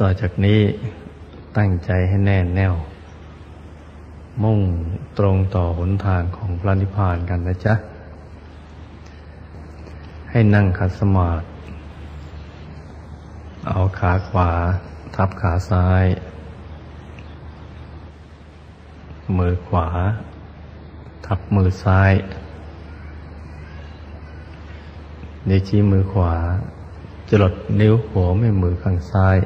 ต่อจากนี้ตั้งใจให้แน่แน่ว มุ่งตรงต่อหนทางของพระนิพพานกันนะจ๊ะ ให้นั่งขัดสมาธิเอาขาขวา ทับขาซ้าย มือขวา ทับมือซ้าย นิ้วชี้มือขวาจลดนิ้วหัวแม่มือข้างซ้าย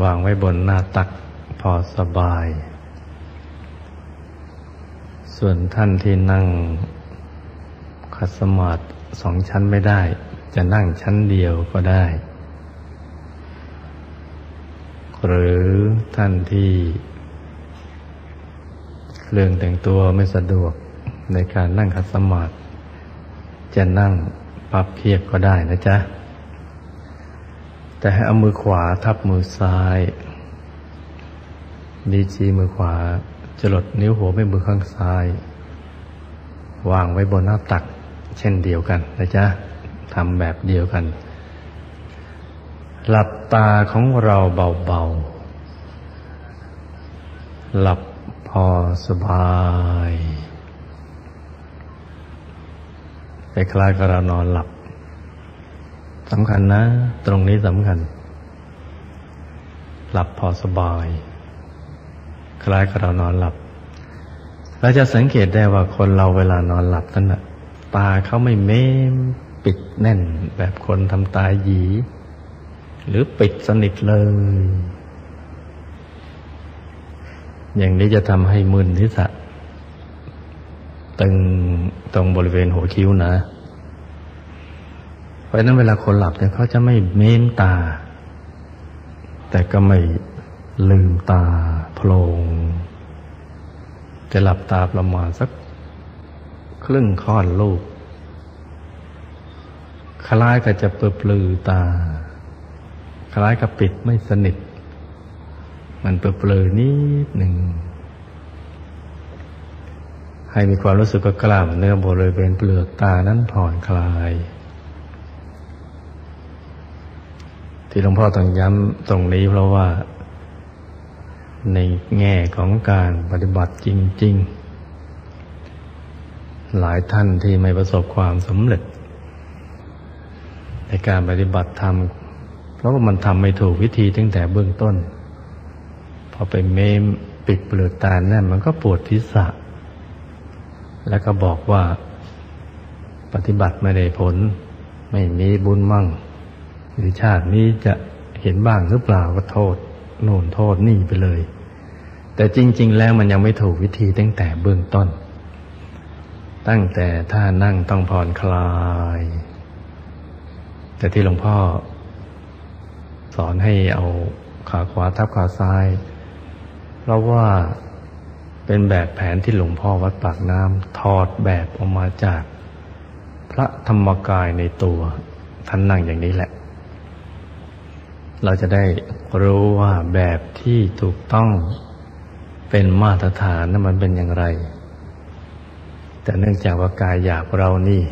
วางไว้บนหน้าตักพอสบาย ส่วนท่านที่นั่งขัดสมาธิสองชั้นไม่ได้ จะนั่งชั้นเดียวก็ได้ หรือท่านที่เรื่องแต่งตัวไม่สะดวกในการนั่งขัดสมาธิจะนั่งปรับเพียบก็ได้นะจ๊ะ แต่ให้เอามือขวาทับมือซ้ายดีชีมือขวาจลดนิ้วหัวไปมือข้างซ้าย วางไว้บนหน้าตัก เช่นเดียวกันนะจ๊ะทำแบบเดียวกัน หลับตาของเราเบาๆ หลับพอสบายคล้ายๆกับเรานอนหลับ สำคัญนะ ตรงนี้สำคัญ หลับพอสบาย คล้ายกับเรานอนหลับ เราจะสังเกตได้ว่าคนเราเวลานอนหลับนั่นนะตาเขาไม่เม้มปิดแน่น แบบคนทำตาหยี หรือปิดสนิทเลย อย่างนี้จะทำให้มึนทิศะตึงตรงบริเวณหัวคิ้วนะ ราะนั้นเวลาคนหลับเนี่ยเขาจะไม่เม้มตา แต่ก็ไม่ลืมตาโพลงจะหลับตาประมาณสักครึ่งค่อนลูก คล้ายกับจะเปิดปลือตา คล้ายกับปิดไม่สนิท มันเปิดปลือนิดหนึ่ง ให้มีความรู้สึกว่ากล้ามเนื้อบริเวณเปลือกตานั้นผ่อนคลาย ที่หลวงพ่อต้องย้ำตรงนี้เพราะว่า ในแง่ของการปฏิบัติจริง ๆ หลายท่านที่ไม่ประสบความสำเร็จ ในการปฏิบัติธรรมเพราะว่ามันทำไม่ถูกวิธีตั้งแต่เบื้องต้น พอไปเมมปิดเปลือกตาแน่นมันก็ปวดทิศะแล้วก็บอกว่าปฏิบัติไม่ได้ผล ไม่มีบุญมั่ง หรือชาตินี้จะเห็นบ้างหรือเปล่าก็โทษ โน่นโทษนี่ไปเลย แต่จริง ๆ แล้วมันยังไม่ถูกวิธีตั้งแต่เบื้องต้น ตั้งแต่ท่านั่งต้องผ่อนคลาย แต่ที่หลวงพ่อ สอนให้เอาขาขวาทับขาซ้าย เพราะว่าเป็นแบบแผนที่หลวงพ่อวัดปากน้ำถอดแบบออกมาจาก พระธรรมกายในตัวท่านนั่งอย่างนี้แหละ เราจะได้รู้ว่าแบบที่ถูกต้องเป็นมาตรฐานนั้นมันเป็นอย่างไร แต่เนื่องจากว่ากายหยาบเรานี่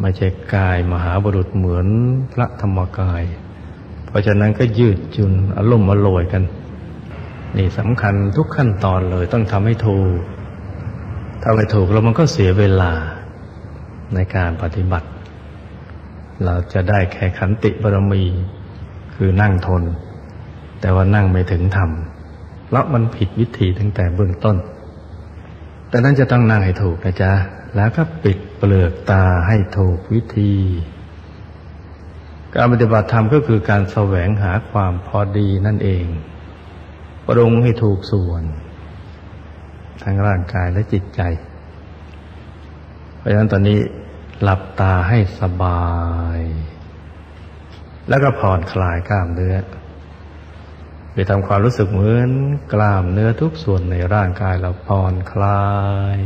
ไม่ใช่กายมหาบุรุษเหมือนพระธรรมกาย เพราะฉะนั้นก็ยืดจุนอารมณ์อร่อยกัน นี่สำคัญทุกขั้นตอนเลยต้องทำให้ถูกถ้าไม่ถูกแล้วมันก็เสียเวลาในการปฏิบัติ เราจะได้แค่ขันติบารมี คือนั่งทน แต่ว่านั่งไม่ถึงธรรมเพราะมันผิดวิธีตั้งแต่เบื้องต้น แต่นั้นจะต้องนั่งให้ถูกนะจ๊ะ แล้วก็ปิดเปลือกตาให้ถูกวิธี การปฏิบัติธรรมก็คือการแสวงหาความพอดีนั่นเอง ปรุงให้ถูกส่วน ทั้งร่างกายและจิตใจ เพราะฉะนั้นตอนนี้ หลับตาให้สบาย แล้วก็ผ่อนคลายกล้ามเนื้อไปทำความรู้สึกเหมือนกล้ามเนื้อทุกส่วนในร่างกายเราผ่อนคลาย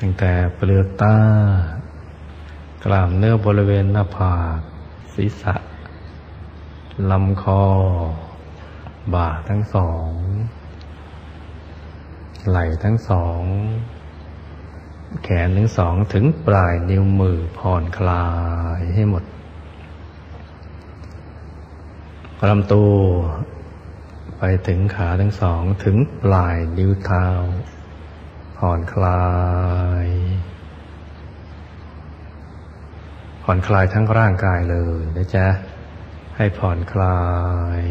ตั้งแต่เปลือกตากล้ามเนื้อบริเวณหน้าผากศีรษะลำคอ บ่าทั้งสอง ไหล่ทั้งสอง แขนทั้งสองถึงปลายนิ้วมือผ่อนคลายให้หมดลำตัวไปถึงขาทั้งสองถึงปลายนิ้วเท้า ผ่อนคลาย ผ่อนคลายทั้งร่างกายเลยนะจ๊ะ ให้ผ่อนคลาย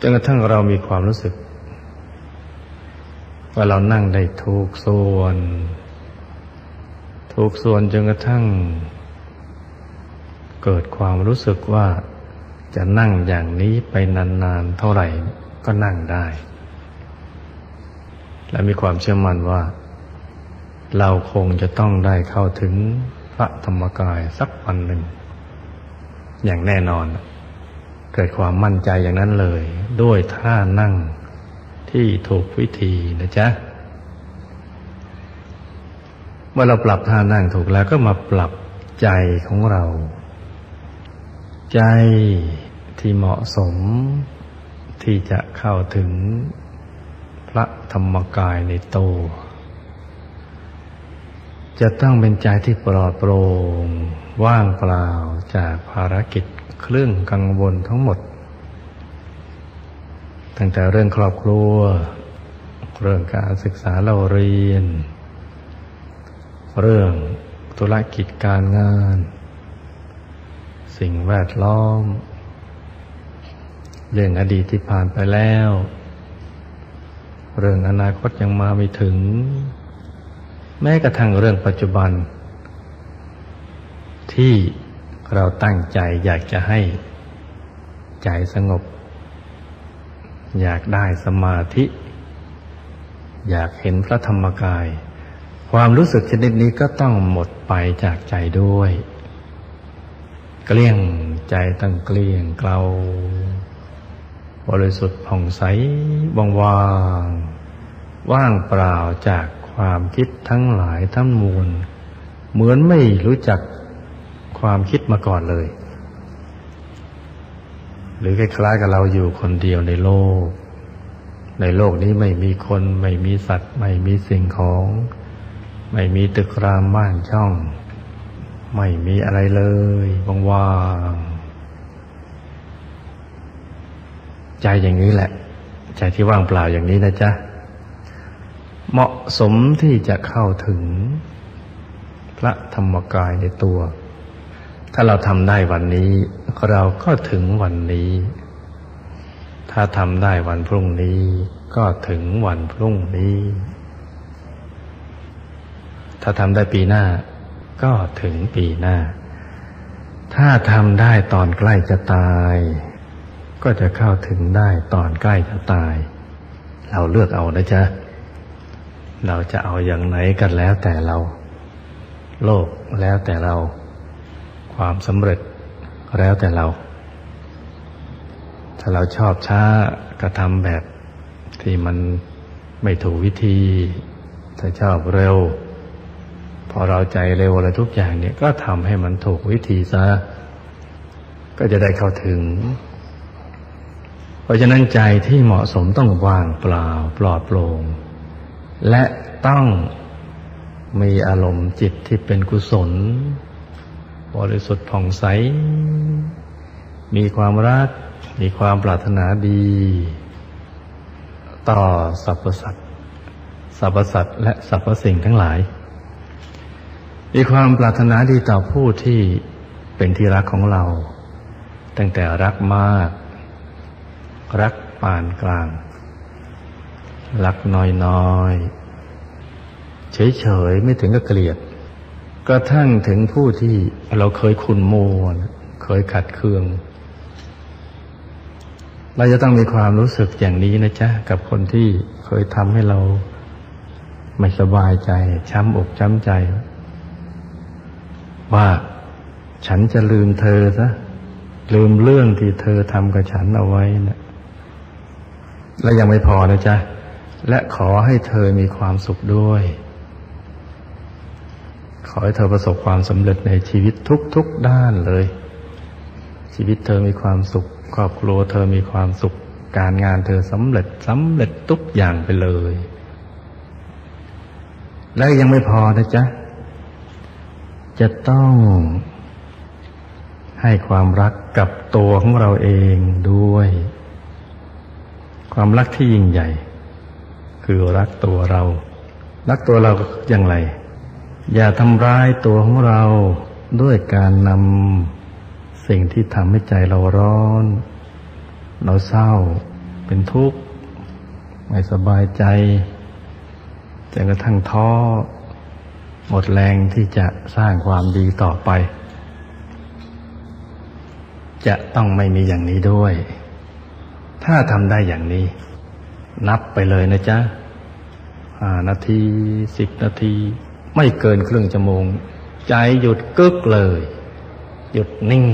จนกระทั่งเรามีความรู้สึก ว่าเรานั่งได้ถูกส่วน ถูกส่วนจนกระทั่ง เกิดความรู้สึกว่าจะนั่งอย่างนี้ไปนานๆเท่าไหร่ก็นั่งได้ และมีความเชื่อมั่นว่า เราคงจะต้องได้เข้าถึงพระธรรมกายสักวันหนึ่ง อย่างแน่นอน เกิดความมั่นใจอย่างนั้นเลย ด้วยท่านั่ง ที่ถูกวิธีนะจ๊ะเมื่อเราปรับท่านั่งถูกแล้วก็มาปรับใจของเรา ใจที่เหมาะสมที่จะเข้าถึงพระธรรมกายในโตจะต้องเป็นใจที่ปลอดโปร่งว่างเปล่าจากภารกิจเครื่องกังวลทั้งหมด ตั้งแต่เรื่องครอบครัว เรื่องการศึกษาเราเรียน เรื่องธุรกิจการงาน สิ่งแวดล้อม เรื่องอดีตที่ผ่านไปแล้ว เรื่องอนาคตยังมาไม่ถึง แม้กระทั่งเรื่องปัจจุบัน ที่เราตั้งใจอยากจะให้ใจสงบ อยากได้สมาธิ อยากเห็นพระธรรมกาย ความรู้สึกชนิดนี้ก็ต้องหมดไปจากใจด้วย เกลี้ยงใจตั้งเกลี้ยงเกลาบริสุทธิ์ผ่องใสว่างว่างว่างเปล่าจากความคิดทั้งหลายทั้งมวลเหมือนไม่รู้จักความคิดมาก่อนเลย หรือคล้ายๆกับเราอยู่คนเดียวในโลก ในโลกนี้ไม่มีคน ไม่มีสัตว์ ไม่มีสิ่งของ ไม่มีตึกรามบ้านช่อง ไม่มีอะไรเลยว่างๆใจอย่างนี้แหละ ใจที่ว่างเปล่าอย่างนี้นะจ๊ะ เหมาะสมที่จะเข้าถึง พระธรรมกายในตัว ถ้าเราทำได้วันนี้ เราก็ถึงวันนี้ ถ้าทำได้วันพรุ่งนี้ ก็ถึงวันพรุ่งนี้ ถ้าทำได้ปีหน้า ก็ถึงปีหน้า ถ้าทำได้ตอนใกล้จะตาย ก็จะเข้าถึงได้ตอนใกล้จะตาย เราเลือกเอานะจ๊ะ เราจะเอาอย่างไหนกันแล้วแต่เรา โลกแล้วแต่เรา ความสำเร็จ แล้วแต่เรา ถ้าเราชอบช้ากระทำแบบที่มันไม่ถูกวิธี ถ้าชอบเร็ว พอเราใจเร็วอะไรทุกอย่างเนี่ยก็ทำให้มันถูกวิธีซะ ก็จะได้เข้าถึง เพราะฉะนั้นใจที่เหมาะสมต้องว่างเปล่าปลอดโปร่งและต้องมีอารมณ์จิตที่เป็นกุศล บริสุทธิ์ผ่องใส มีความรัก มีความปรารถนาดี ต่อสรรพสัตว์สรรพสัตว์และสรรพสิ่งทั้งหลาย มีความปรารถนาดีต่อผู้ที่เป็นที่รักของเรา ตั้งแต่รักมาก รักปานกลาง รักน้อยน้อยเฉยเฉยไม่ถึงกับเกลียด กระทั่งถึงผู้ที่เราเคยคุณโมนเคยขัดเคือง เราจะต้องมีความรู้สึกอย่างนี้นะจ๊ะ กับคนที่เคยทำให้เราไม่สบายใจ ช้ำอกช้ำใจ ว่าฉันจะลืมเธอซะลืมเรื่องที่เธอทำกับฉันเอาไว้นะและยังไม่พอนะจ๊ะ และขอให้เธอมีความสุขด้วย ขอให้เธอประสบความสำเร็จในชีวิตทุกๆด้านเลย ชีวิตเธอมีความสุข ครอบครัวเธอมีความสุข การงานเธอสำเร็จสำเร็จทุกอย่างไปเลย และยังไม่พอนะจ๊ะ จะต้องให้ความรักกับตัวของเราเองด้วย ความรักที่ยิ่งใหญ่ คือรักตัวเรา รักตัวเราอย่างไร อย่าทำร้ายตัวของเราด้วยการนำสิ่งที่ทำให้ใจเราร้อน เราเศร้า เป็นทุกข์ ไม่สบายใจจนกระทั่งท้อ หมดแรงที่จะสร้างความดีต่อไป จะต้องไม่มีอย่างนี้ด้วย ถ้าทำได้อย่างนี้ นับไปเลยนะจ๊ะห้านาทีสิบนาที ไม่เกินครึ่งชั่วโมง ใจหยุดกึกเลย หยุดนิ่ง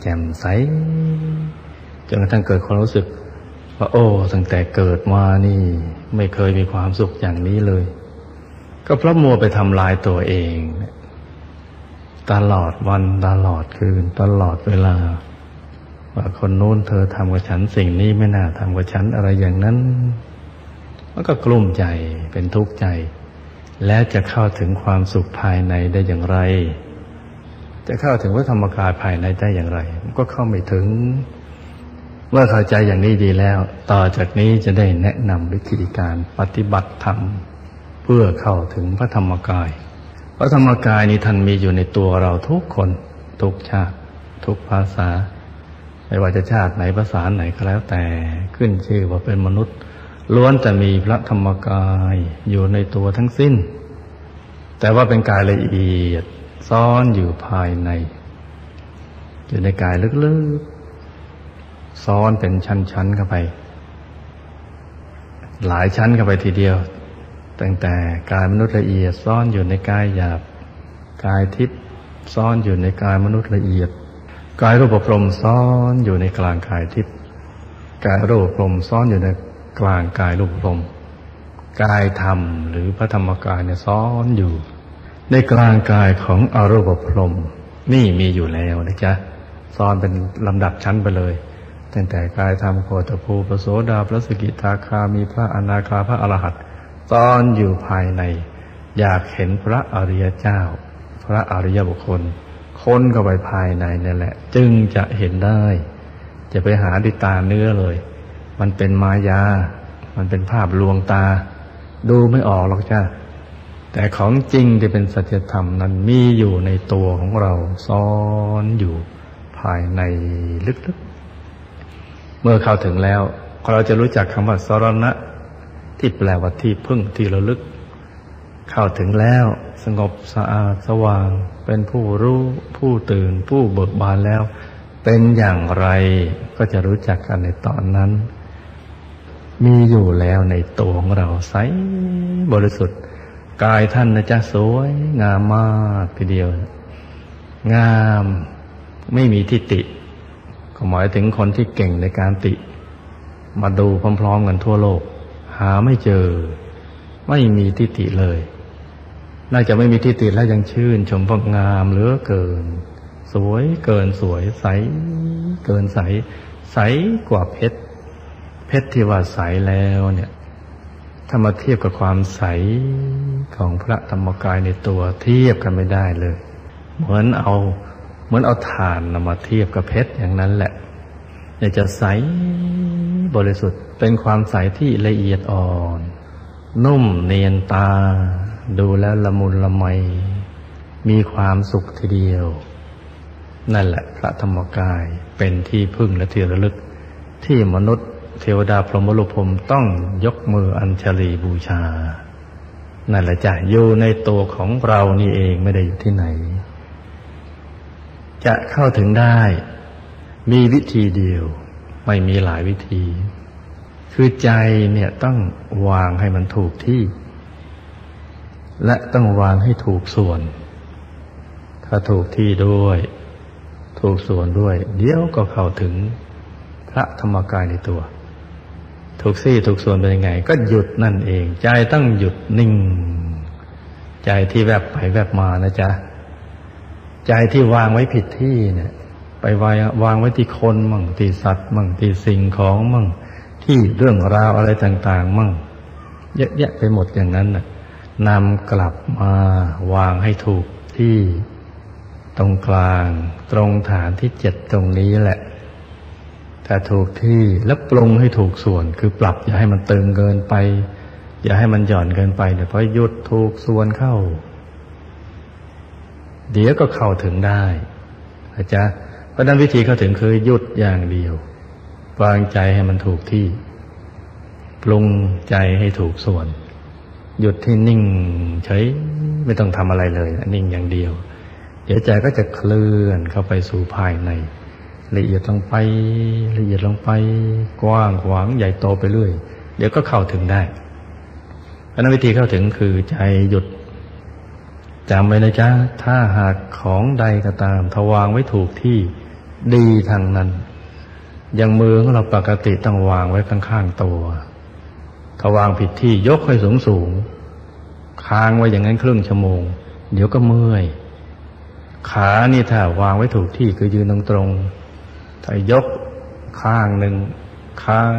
แจ่มใสจนกระทั่งเกิดความรู้สึกว่าโอ้ตั้งแต่เกิดมานี่ ไม่เคยมีความสุขอย่างนี้เลย ก็เพราะมัวไปทำลายตัวเอง ตลอดวันตลอดคืน ตลอดเวลา ว่าคนโน้นเธอทำกับฉันสิ่งนี้ไม่น่าทำกับฉันอะไรอย่างนั้นมันก็กลุ้มใจเป็นทุกข์ใจ แล้วจะเข้าถึงความสุขภายในได้อย่างไร จะเข้าถึงพระธรรมกายภายในได้อย่างไร ก็เข้าไม่ถึง เมื่อเข้าใจอย่างนี้ดีแล้ว ต่อจากนี้จะได้แนะนำวิธีการปฏิบัติธรรม เพื่อเข้าถึงพระธรรมกาย พระธรรมกายนี้ท่านมีอยู่ในตัวเราทุกคน ทุกชาติ ทุกภาษา ไม่ว่าจะชาติไหนภาษาไหนก็แล้วแต่ขึ้นชื่อว่าเป็นมนุษย์ ล้วนแต่มีพระธรรมกายอยู่ในตัวทั้งสิ้น แต่ว่าเป็นกายละเอียดซ่อนอยู่ภายใน อยู่ในกายลึกๆซ้อนเป็นชั้นๆเข้าไป หลายชั้นเข้าไปทีเดียว ตั้งแต่กายมนุษย์ละเอียดซ่อนอยู่ในกายหยาบ กายทิพย์ซ่อนอยู่ในกายมนุษย์ละเอียด กายรูปพรมซ่อนอยู่ในกลางกายทิพย์กายรูปพรมซ่อนอยู่ใน กลางกายรูปพรหมกายธรรมหรือพระธรรมกายเนี่ยซ้อนอยู่ ในกลางกายของอรูปพรหมนี่มีอยู่แล้วนะจ๊ะซ้อนเป็นลำดับชั้นไปเลยตั้งแต่กายธรรมโคตภูปโสดาพระสกิทาคามีพระอนาคาพระอรหันต์ซ่อนอยู่ภายใน อยากเห็นพระอริยเจ้า พระอริยบุคคล ค้นเข้าไปภายในนั่นแหละ จึงจะเห็นได้ จะไปหาด้วยตาเนื้อเลย มันเป็นมายา มันเป็นภาพลวงตา ดูไม่ออกหรอกจ้าแต่ของจริงที่เป็นสัจธรรมนั้นมีอยู่ในตัวของเราซ้อนอยู่ภายในลึกๆ เมื่อเข้าถึงแล้ว เราจะรู้จักคำว่าสรณะ ที่แปลว่าที่พึ่งที่ระลึก เข้าถึงแล้วสงบสะอาดสว่าง เป็นผู้รู้ผู้ตื่น ผู้เบิกบานแล้ว เป็นอย่างไรก็จะรู้จักกันในตอนนั้น มีอยู่แล้วในตัวของเราใสบริสุทธิ์กายท่านนะจ๊ะสวยงามมากทีเดียว งามไม่มีทิฏฐิก็หมายถึงคนที่เก่งในการติ มาดูพร้อมๆกันทั่วโลก หาไม่เจอ ไม่มีทิฏฐิเลย น่าจะไม่มีทิฏฐิแล้วยังชื่น ชมพงงามเหลือเกิน สวยเกินสวยใสเกินใส ใสกว่าเพชร เพชรที่ว่าใสแล้วเนี่ย ถ้ามาเทียบกับความใสของพระธรรมกายในตัวเทียบกันไม่ได้เลย เหมือนเอาเหมือนเอาถ่านนำมาเทียบกับเพชรอย่างนั้นแหละอยากจะใสบริสุทธิ์เป็นความใสที่ละเอียดอ่อน นุ่มเนียนตา ดูแล้วละมุนละไม มีความสุขทีเดียว นั่นแหละพระธรรมกายเป็นที่พึ่งและที่ระลึกที่มนุษย์ เทวดาพรหมลพรมต้องยกมืออัญชลีบูชา นั่นแหละจ้ะอยู่ในตัวของเรานี่เองไม่ได้อยู่ที่ไหน จะเข้าถึงได้ มีวิธีเดียว ไม่มีหลายวิธี คือใจเนี่ยต้องวางให้มันถูกที่ และต้องวางให้ถูกส่วน ถ้าถูกที่ด้วย ถูกส่วนด้วย เดี๋ยวก็เข้าถึงพระธรรมกายในตัว ถูกซี่ถูกส่วนเป็นยังไง ก็หยุดนั่นเอง ใจต้องหยุดนิ่ง ใจที่แวบไปแวบมานะจ๊ะ ใจที่วางไว้ผิดที่เนี่ย ไปวางวางไว้ที่คนมั่งที่สัตว์มั่งที่สิ่งของมั่งที่เรื่องราวอะไรต่าง ๆ มั่งเยอะแยะไปหมดอย่างนั้นน่ะนำกลับมาวางให้ถูกที่ตรงกลาง ตรงฐานที่เจ็ดตรงนี้แหละ ถ้าถูกที่แล้วปรุงให้ถูกส่วน คือปรับอย่าให้มันตึงเกินไป อย่าให้มันหย่อนเกินไปเนี่ยพอหยุดถูกส่วนเข้า เดี๋ยวก็เข้าถึงได้นะจ๊ะเพราะนั้นวิธีเข้าถึงคือหยุดอย่างเดียว วางใจให้มันถูกที่ ปรุงใจให้ถูกส่วน หยุดที่นิ่งเฉยไม่ต้องทำอะไรเลย นิ่งอย่างเดียว เดี๋ยวใจก็จะเคลื่อนเข้าไปสู่ภายใน ละเอียดลงไป ละเอียดลงไป กว้างขวางใหญ่โตไปเรื่อยเดี๋ยวก็เข้าถึงได้เพราะนั้นวิธีเข้าถึงคือใจหยุดจำไว้นะจ๊ะถ้าหากของใดก็ตามทวางไว้ถูกที่ดีทางนั้น อย่างมือของเราปกติต้องวางไว้ข้างๆตัวถ้าวางผิดที่ยกให้สูงสูงค้างไว้อย่างนั้นครึ่งชั่วโมง เดี๋ยวก็เมื่อย ขานี่ถ้าวางไว้ถูกที่คือยืนตรงตรง ถ้ายกข้างหนึ่งค้าง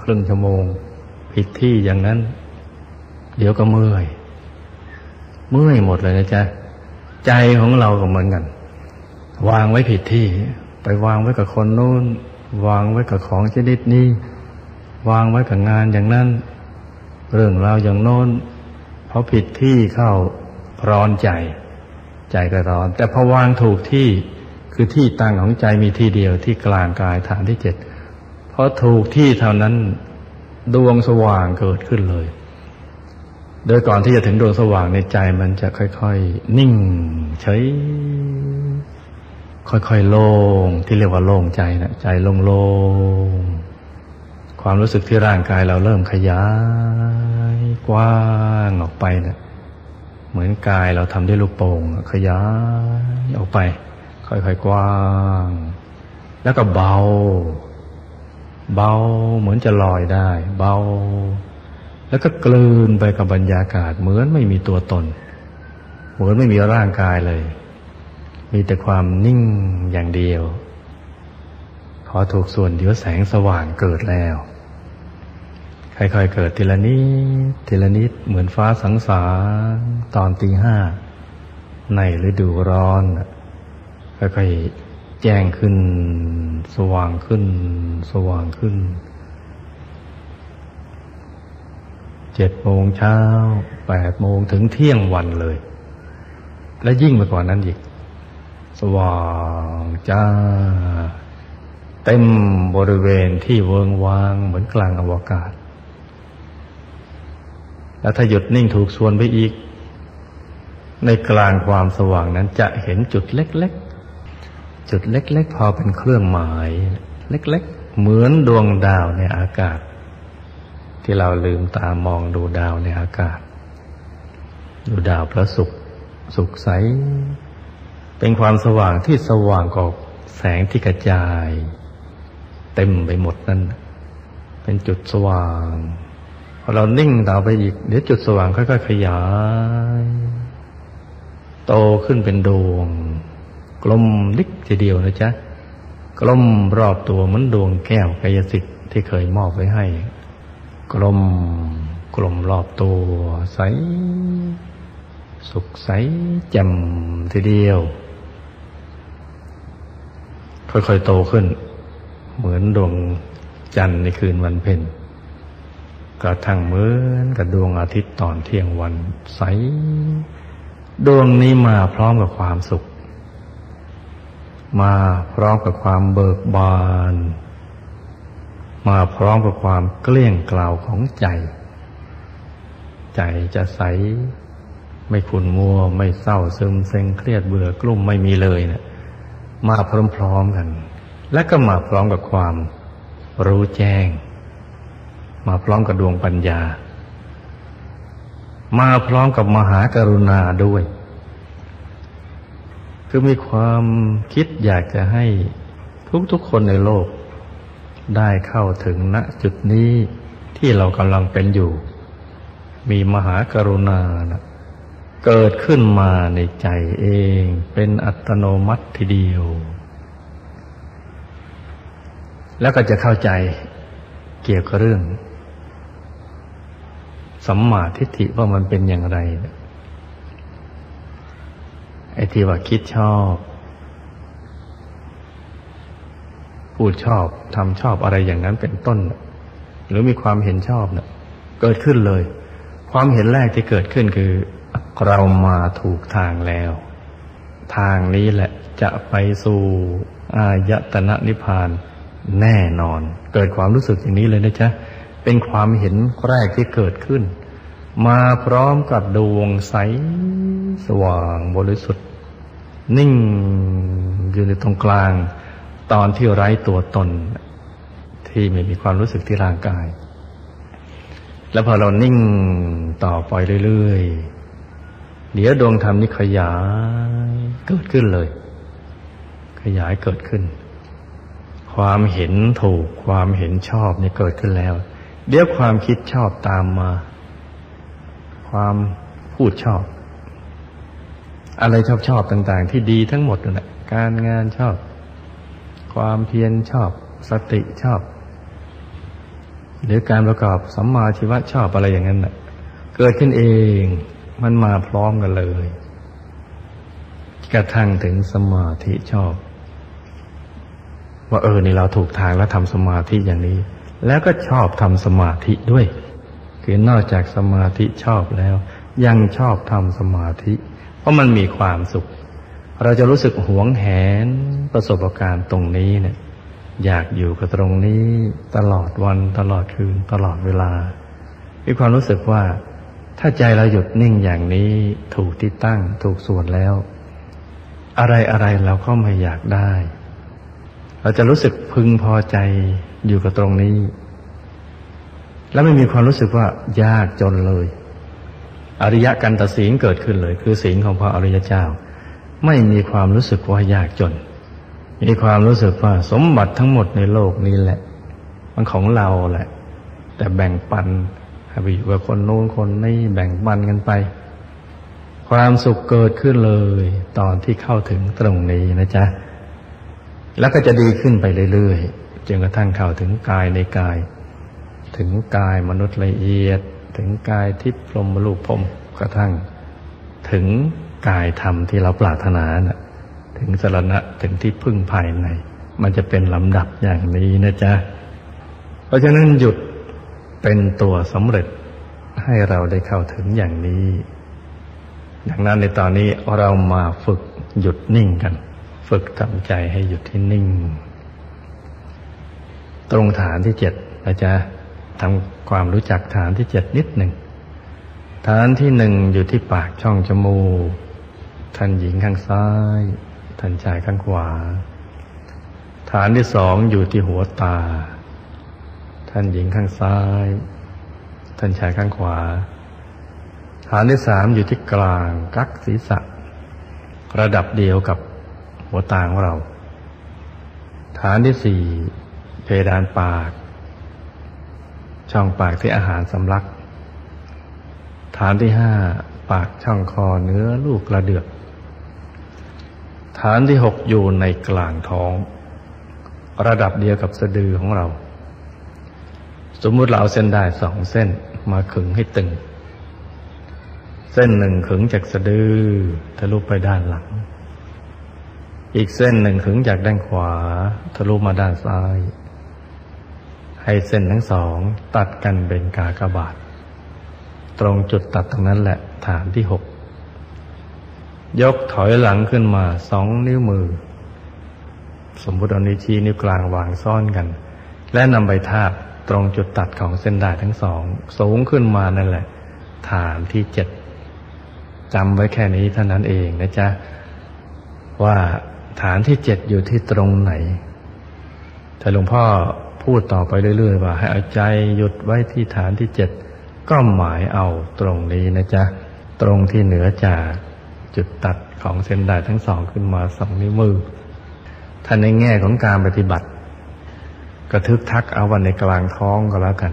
ครึ่งชั่วโมง ผิดที่อย่างนั้น เดี๋ยวก็เมื่อย เมื่อยหมดเลยนะจ๊ะ ใจของเราก็เหมือนกัน วางไว้ผิดที่ ไปวางไว้กับคนโน้น วางไว้กับของชนิดนี้ วางไว้กับงานอย่างนั้น เรื่องราวอย่างโน้นพอผิดที่เข้าร้อนใจ ใจก็ร้อน แต่พอวางถูกที่ คือที่ตั้งของใจมีที่เดียวที่กลางกายฐานที่เจ็ดเพราะถูกที่เท่านั้นดวงสว่างเกิดขึ้นเลย โดยก่อนที่จะถึงดวงสว่างในใจมันจะค่อย ๆ นิ่งเฉยค่อยๆโล่งที่เรียกว่าโล่งใจนะใจโล่งๆความรู้สึกที่ร่างกายเราเริ่มขยายกว้างออกไปนะเหมือนกายเราทำด้วยลูกโป่งขยายออกไป ค่อยๆกว้าง แล้วก็เบา เบาเหมือนจะลอยได้ เบา แล้วก็กลืนไปกับบรรยากาศ เหมือนไม่มีตัวตน เหมือนไม่มีร่างกายเลย มีแต่ความนิ่งอย่างเดียว ขอถูกส่วนเดี๋ยวแสงสว่างเกิดแล้วค่อยๆเกิดทีละนิดทีละนิดเหมือนฟ้าสังสารตอนตีห้าในฤดูร้อน ค่อยๆแจ้งขึ้น สว่างขึ้น สว่างขึ้นเจ็ดโมงเช้าแปดโมงถึงเที่ยงวันเลย และยิ่งไปกว่านั้นอีก สว่างจ้า เต็มบริเวณที่เวิงวางเหมือนกลางอวกาศ แล้วถ้าหยุดนิ่งถูกส่วนไปอีก ในกลางความสว่างนั้นจะเห็นจุดเล็ก จุดเล็ก ๆ พอเป็นเครื่องหมาย เล็ก ๆ เหมือนดวงดาวในอากาศ ที่เราลืมตามองดูดาวในอากาศ ดูดาวพระศุกร์สุกใส เป็นความสว่างที่สว่างกว่าแสงที่กระจาย เต็มไปหมดนั่น เป็นจุดสว่างพอเรานิ่งต่อไปอีก เดี๋ยวจุดสว่างค่อยๆขยาย โตขึ้นเป็นดวง กลมลิกทีเดียวนะจ๊ะกลมรอบตัวเหมือนดวงแก้วกายสิทธิ์ที่เคยมอบไว้ให้ กลมกลมรอบตัว ใส สุขใสแจ่มทีเดียว ค่อยๆโตขึ้น เหมือนดวงจันทร์ในคืนวันเพ็ญกระทั่งเหมือนกับดวงอาทิตย์ตอนเที่ยงวัน ใส ดวงนี้มาพร้อมกับความสุข มาพร้อมกับความเบิกบาน มาพร้อมกับความเกลี้ยงกล่าวของใจ ใจจะใส ไม่ขุนมัว ไม่เศร้าซึมเซ็งเครียดเบื่อกลุ่มไม่มีเลยนะมาพร้อมๆกัน และก็มาพร้อมกับความรู้แจ้ง มาพร้อมกับดวงปัญญา มาพร้อมกับมหากรุณาด้วย คือมีความคิดอยากจะให้ทุกๆคนในโลก ได้เข้าถึงณจุดนี้ที่เรากำลังเป็นอยู่ มีมหากรุณานะเกิดขึ้นมาในใจเอง เป็นอัตโนมัติทีเดียว แล้วก็จะเข้าใจเกี่ยวกับเรื่องสัมมาทิฏฐิว่ามันเป็นอย่างไร ไอ้ที่ว่าคิดชอบ พูดชอบทำชอบอะไรอย่างนั้นเป็นต้น หรือมีความเห็นชอบเนะ่ยเกิดขึ้นเลย ความเห็นแรกที่เกิดขึ้นคือ เรามาถูกทางแล้ว ทางนี้แหละจะไปสู่อายตนะนิพพานแน่นอน เกิดความรู้สึกอย่างนี้เลยนะจ๊ะเป็นความเห็นแรกที่เกิดขึ้น มาพร้อมกับดวงใสสว่างบริสุทธิ์ นิ่งอยู่ในตรงกลาง ตอนที่ไร้ตัวตน ที่ไม่มีความรู้สึกที่ร่างกาย แล้วพอเรานิ่งต่อไปเรื่อยๆ เดี๋ยวดวงธรรมนี้ขยายเกิดขึ้นเลย ขยายเกิดขึ้น ความเห็นถูกความเห็นชอบนี่เกิดขึ้นแล้ว เดี๋ยวความคิดชอบตามมา ความพูดชอบ อะไรชอบชอบต่าง ๆ ที่ดีทั้งหมดนั่นแหละการงานชอบ ความเพียรชอบ สติชอบ หรือการประกอบสัมมาชีวะชอบอะไรอย่างนั้นแหละเกิดขึ้นเองมันมาพร้อมกันเลยกระทั่งถึงสมาธิชอบ ว่าเออนี่เราถูกทางแล้วทำสมาธิอย่างนี้ แล้วก็ชอบทำสมาธิด้วย คือนอกจากสมาธิชอบแล้ว ยังชอบทำสมาธิ เพราะมันมีความสุข เราจะรู้สึกหวงแหนประสบการณ์ตรงนี้เนี่ยอยากอยู่กับตรงนี้ตลอดวันตลอดคืนตลอดเวลามีความรู้สึกว่า ถ้าใจเราหยุดนิ่งอย่างนี้ถูกที่ตั้งถูกส่วนแล้ว อะไรอะไรเราก็ไม่อยากได้ เราจะรู้สึกพึงพอใจอยู่กับตรงนี้ แล้วไม่มีความรู้สึกว่ายากจนเลย อริยะกันตศีลเกิดขึ้นเลย คือศีลของพระอริยเจ้า ไม่มีความรู้สึกว่ายากจน มีความรู้สึกว่าสมบัติทั้งหมดในโลกนี้แหละ มันของเราแหละ แต่แบ่งปันให้ไปอยู่กับคนโน้นคนนี้แบ่งปันกันไป ความสุขเกิดขึ้นเลย ตอนที่เข้าถึงตรงนี้นะจ๊ะแล้วก็จะดีขึ้นไปเรื่อยๆจนกระทั่งเข้าถึงกายในกาย ถึงกายมนุษย์ละเอียด ถึงกายทิพย์พรมรูปพรมกระทั่ง ถึงกายธรรมที่เราปรารถนานะถึงสรณะถึงที่พึ่งภายใน มันจะเป็นลำดับอย่างนี้นะจ๊ะ เพราะฉะนั้นหยุดเป็นตัวสำเร็จให้เราได้เข้าถึงอย่างนี้ดังนั้นในตอนนี้เรามาฝึกหยุดนิ่งกัน ฝึกทำใจให้หยุดที่นิ่ง ตรงฐานที่เจ็ดเราจะ ทำความรู้จักฐานที่เจ็ดนิดหนึ่ง ฐานที่หนึ่งอยู่ที่ปากช่องจมูก ท่านหญิงข้างซ้าย ท่านชายข้างขวา ฐานที่สองอยู่ที่หัวตา ท่านหญิงข้างซ้าย ท่านชายข้างขวา ฐานที่สามอยู่ที่กลางกักศีรษะ ระดับเดียวกับหัวตาของเรา ฐานที่สี่เพดานปาก ช่องปากที่อาหารสำลัก ฐานที่ห้าปากช่องคอเนื้อลูกกระเดือก ฐานที่หกอยู่ในกลางท้อง ระดับเดียวกับสะดือของเรา สมมุติเราเอาเส้นได้สองเส้นมาขึงให้ตึง เส้นหนึ่งขึงจากสะดือทะลุไปด้านหลัง อีกเส้นหนึ่งขึงจากด้านขวา ทะลุมาด้านซ้าย ให้เส้นทั้งสองตัดกันเป็นกากบาท ตรงจุดตัดตรงนั้นแหละฐานที่หกยกถอยหลังขึ้นมาสองนิ้วมือ สมมติเอานิ้วชี้นิ้วกลางวางซ่อนกัน และนำไปทาบตรงจุดตัดของเส้นได้ทั้งสอง สูงขึ้นมานั่นแหละ ฐานที่เจ็ดจำไว้แค่นี้เท่านั้นเองนะจ๊ะ ว่าฐานที่เจ็ดอยู่ที่ตรงไหน แต่หลวงพ่อ พูดต่อไปเรื่อย ๆ ว่าให้เอาใจหยุดไว้ที่ฐานที่เจ็ดก็หมายเอาตรงนี้นะจ๊ะ ตรงที่เหนือจากจุดตัดของเส้นได้ทั้งสองขึ้นมาสองนิ้วมือท่านในแง่ของการปฏิบัติ กระทึกทักเอาวันในกลางท้องก็แล้วกัน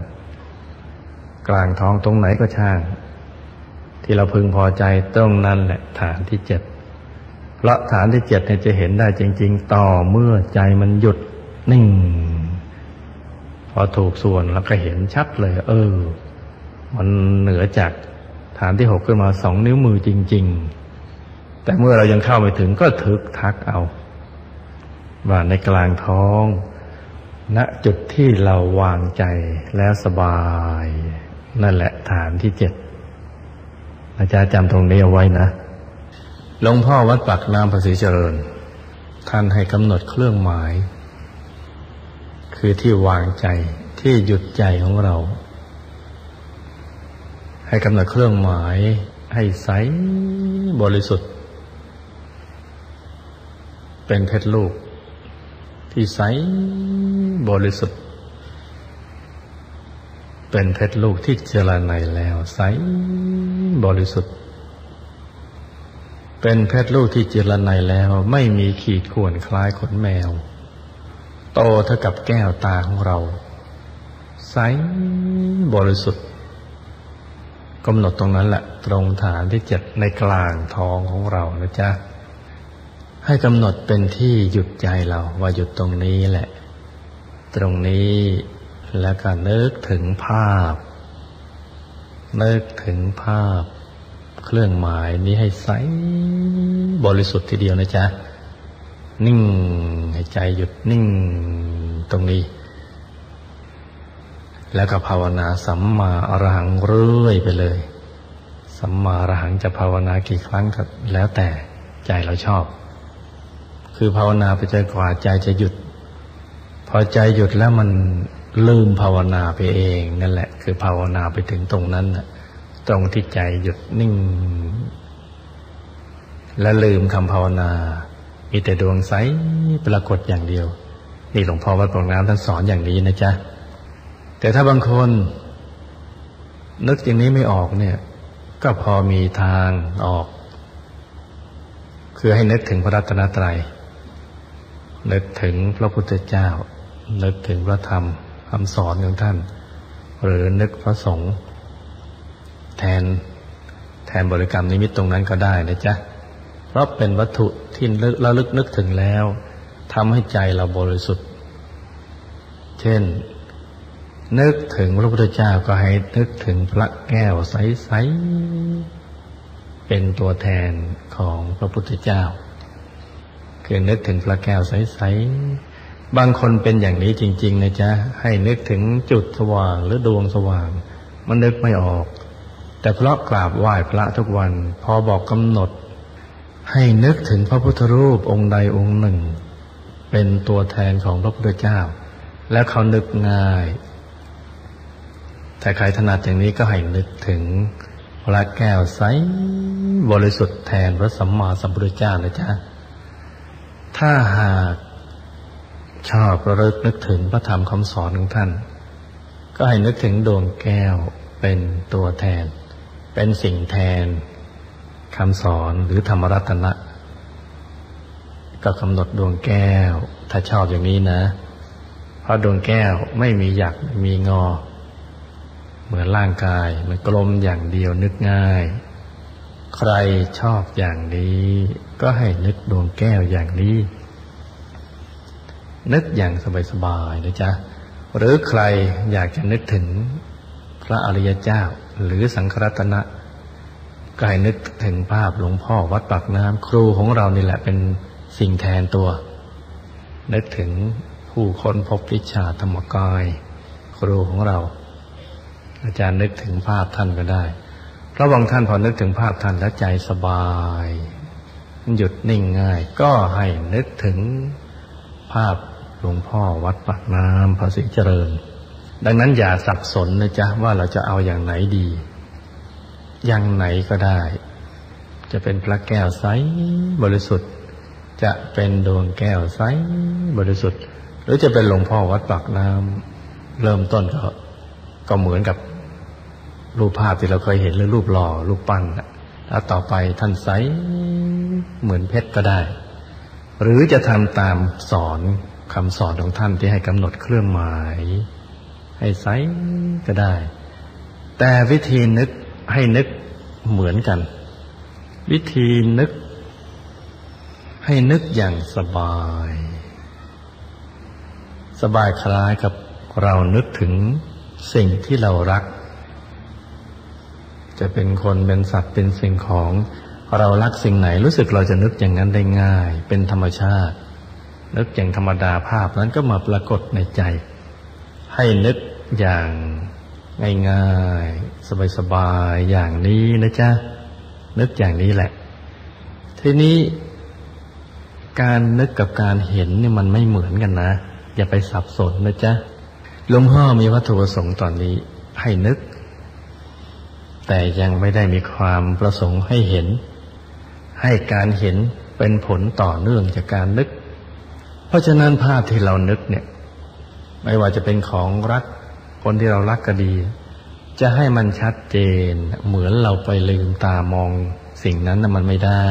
กลางท้องตรงไหนก็ช่าง ที่เราพึงพอใจตรงนั้นแหละฐานที่เจ็ดเพราะฐานที่เจ็ดเนี่ยจะเห็นได้จริง ๆ ต่อเมื่อใจมันหยุดนิ่ง พอถูกส่วนแล้วก็เห็นชัดเลย เออ มันเหนือจากฐานที่หกขึ้นมาสองนิ้วมือจริง ๆ แต่เมื่อเรายังเข้าไม่ถึงก็ถึกทักเอาว่าในกลางท้องณจุดที่เราวางใจแล้วสบาย นั่นแหละฐานที่เจ็ดอาจารย์จำตรงนี้เอาไว้นะหลวงพ่อวัดปักน้ำภาษีเจริญ ท่านให้กำหนดเครื่องหมาย คือที่วางใจที่หยุดใจของเรา ให้กำหนดเครื่องหมายให้ใสบริสุทธิ์ เป็นเพชรลูก ที่ใสบริสุทธิ์ เป็นเพชรลูกที่เจรไนแล้ว ใสบริสุทธิ์ เป็นเพชรลูกที่เจรไนแล้ว ไม่มีขีดข่วนคล้ายขนแมว โตเท่ากับแก้วตาของเรา ใสบริสุทธิ์กำหนดตรงนั้นแหละ ตรงฐานที่เจ็ดในกลางท้องของเรานะจ๊ะ ให้กำหนดเป็นที่หยุดใจเราว่าหยุดตรงนี้แหละ ตรงนี้แล้วก็นึกถึงภาพ นึกถึงภาพ เครื่องหมายนี้ให้ใสบริสุทธิ์ทีเดียวนะจ๊ะ นิ่งให้ใจหยุดนิ่งตรงนี้ แล้วก็ภาวนาสัมมาอรหังเรื่อยไปเลย สัมมาอรหังจะภาวนากี่ครั้งก็แล้วแต่ใจเราชอบ คือภาวนาไปจนกว่าใจจะหยุด พอใจหยุดแล้วมันลืมภาวนาไปเองนั่นแหละ คือภาวนาไปถึงตรงนั้นนะตรงที่ใจหยุดนิ่ง และลืมคำภาวนา มีแต่ดวงใสปรากฏอย่างเดียว นี่หลวงพ่อวัดปองน้ำท่านสอนอย่างนี้นะจ๊ะ แต่ถ้าบางคน นึกอย่างนี้ไม่ออกเนี่ย ก็พอมีทางออก คือให้นึกถึงพระรัตนตรัย นึกถึงพระพุทธเจ้า นึกถึงพระธรรมคำสอนของท่าน หรือนึกพระสงฆ์แทนแทนบริกรรมนิมิตตรงนั้นก็ได้นะจ๊ะ เพราะเป็นวัตถุที่เราลึกนึกถึงแล้วทำให้ใจเราบริสุทธิ์ เช่น นึกถึงพระพุทธเจ้าก็ให้นึกถึงพระแก้วใสๆเป็นตัวแทนของพระพุทธเจ้า คือนึกถึงพระแก้วใสๆบางคนเป็นอย่างนี้จริง ๆ นะจ๊ะ ให้นึกถึงจุดสว่างหรือดวงสว่าง มันนึกไม่ออก แต่เพราะกราบไหว้พระทุกวัน พอบอกกำหนด ให้นึกถึงพระพุทธรูปองค์ใดองค์หนึ่ง เป็นตัวแทนของพระพุทธเจ้า แล้วเขานึกง่าย แต่ใครถนัดอย่างนี้ก็ให้นึกถึงพระแก้วใสบริสุทธิ์แทนพระสัมมาสัมพุทธเจ้านะจ๊ะถ้าหากชอบระลึกนึกถึงพระธรรมคำสอนของท่าน ก็ให้นึกถึงดวงแก้วเป็นตัวแทน เป็นสิ่งแทน คำสอนหรือธรรมรัตนะ ก็กำหนดดวงแก้ว ถ้าชอบอย่างนี้นะ เพราะดวงแก้วไม่มีหยักมีงอ เหมือนร่างกายมันกลมอย่างเดียวนึกง่าย ใครชอบอย่างนี้ ก็ให้นึกดวงแก้วอย่างนี้ นึกอย่างสบายๆนะจ๊ะหรือใครอยากจะนึกถึงพระอริยเจ้าหรือสังฆรัตนะ ก็ให้นึกถึงภาพหลวงพ่อวัดปากน้ำครูของเรานี่แหละเป็นสิ่งแทนตัว นึกถึงผู้คนพบวิชาธรรมกาย ครูของเรา อาจารย์นึกถึงภาพท่านก็ได้เพราะบางท่านพอนึกถึงภาพท่านแล้วใจสบายหยุดนิ่งง่าย ก็ให้นึกถึงภาพหลวงพ่อวัดปากน้ำพระศรีเจริญ ดังนั้นอย่าสับสนนะจ๊ะว่าเราจะเอาอย่างไหนดี อย่างไหนก็ได้ จะเป็นพระแก้วใสบริสุทธิ์ จะเป็นดวงแก้วใสบริสุทธิ์ หรือจะเป็นหลวงพ่อวัดปากน้ำเริ่มต้นก็ก็เหมือนกับรูปภาพที่เราเคยเห็นหรือรูปหล่อรูปปั้นแล้วต่อไปท่านใสเหมือนเพชรก็ได้ หรือจะทำตามสอนคำสอนของท่านที่ให้กำหนดเครื่องหมาย ให้ใสก็ได้ แต่วิธีนึก ให้นึกเหมือนกัน วิธีนึก ให้นึกอย่างสบาย สบายคล้ายกับเรานึกถึงสิ่งที่เรารัก จะเป็นคนเป็นสัตว์เป็นสิ่งของเรารักสิ่งไหนรู้สึกเราจะนึกอย่างนั้นได้ง่าย เป็นธรรมชาติ นึกอย่างธรรมดาภาพนั้นก็มาปรากฏในใจ ให้นึกอย่าง ง่ายๆ สบายๆ อย่างนี้นะจ๊ะ นึกอย่างนี้แหละ ทีนี้การนึกกับการเห็นนี่มันไม่เหมือนกันนะ อย่าไปสับสนนะจ๊ะหลวงพ่อมีวัตถุประสงค์ตอนนี้ให้นึก แต่ยังไม่ได้มีความประสงค์ให้เห็น ให้การเห็นเป็นผลต่อเนื่องจากการนึก เพราะฉะนั้นภาพที่เรานึกเนี่ย ไม่ว่าจะเป็นของรัก คนที่เรารักก็ดี จะให้มันชัดเจน เหมือนเราไปลืมตามองสิ่งนั้นนะมันไม่ได้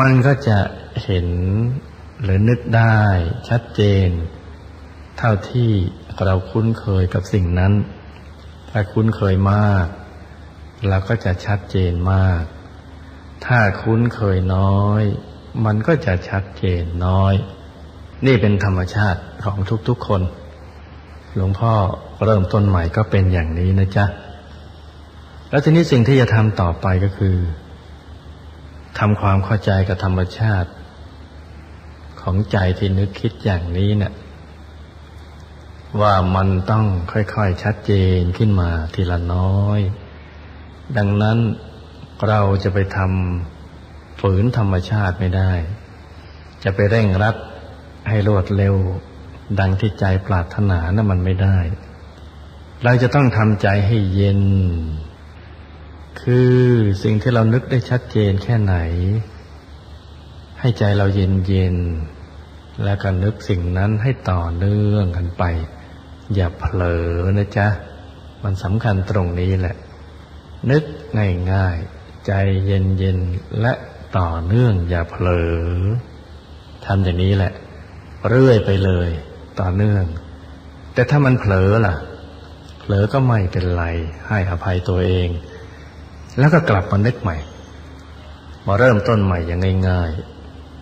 มันก็จะเห็นหรือนึกได้ชัดเจน เท่าที่เราคุ้นเคยกับสิ่งนั้น ถ้าคุ้นเคยมาก เราก็จะชัดเจนมาก ถ้าคุ้นเคยน้อย มันก็จะชัดเจนน้อย นี่เป็นธรรมชาติของทุกๆคน หลวงพ่อเริ่มต้นใหม่ก็เป็นอย่างนี้นะจ๊ะ แล้วทีนี้สิ่งที่จะทำต่อไปก็คือทำความเข้าใจกับธรรมชาติ ของใจที่นึกคิดอย่างนี้เนะี่ยว่ามันต้องค่อยๆชัดเจนขึ้นมาทีละน้อย ดังนั้นเราจะไปทำฝืนธรรมชาติไม่ได้ จะไปเร่งรัดให้รวดเร็ว ดังที่ใจปรารถนานะั้นมันไม่ได้ เราจะต้องทำใจให้เย็น คือสิ่งที่เรานึกได้ชัดเจนแค่ไหน ให้ใจเราเย็นเย็น แล้วก็นึกสิ่งนั้นให้ต่อเนื่องกันไป อย่าเผลอนะจ๊ะ มันสำคัญตรงนี้แหละ นึกง่ายๆ ใจเย็นๆและต่อเนื่องอย่าเผลอทำอย่างนี้แหละ เรื่อยไปเลย ต่อเนื่อง แต่ถ้ามันเผลอล่ะ เผลอก็ไม่เป็นไร ให้อภัยตัวเอง แล้วก็กลับมานึกใหม่ มาเริ่มต้นใหม่อย่างง่าย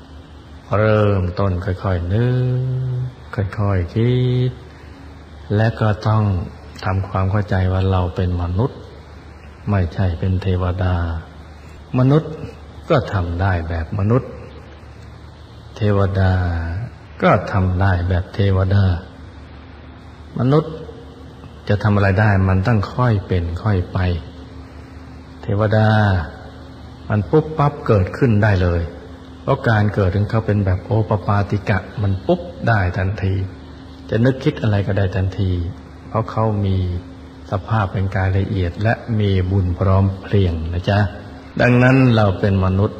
ๆ เริ่มต้นค่อยๆนึกค่อยๆคิด และก็ต้องทำความเข้าใจว่าเราเป็นมนุษย์ ไม่ใช่เป็นเทวดา มนุษย์ก็ทำได้แบบมนุษย์ เทวดา ก็ทำได้แบบเทวดา มนุษย์จะทำอะไรได้มันต้องค่อยเป็นค่อยไป เทวดา มันปุ๊บปั๊บเกิดขึ้นได้เลย เพราะการเกิดของเขาเป็นแบบโอปปาติกะ มันปุ๊บได้ทันที จะนึกคิดอะไรก็ได้ทันที เพราะเขามีสภาพเป็นกายละเอียด และมีบุญพร้อมเพลียงนะจ๊ะ ดังนั้นเราเป็นมนุษย์